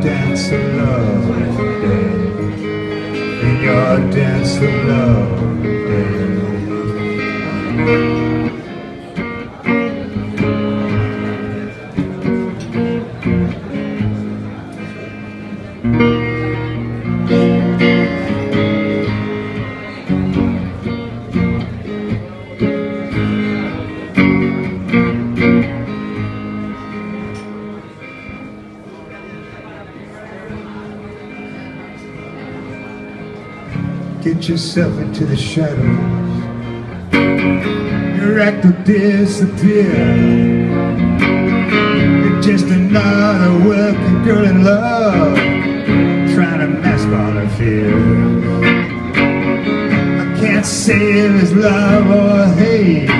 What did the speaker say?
dance of love. In your dance of love Get yourself into the shadows. Your act will disappear. You're just another working girl in love, trying to mask all her fears. I can't say if it's love or hate.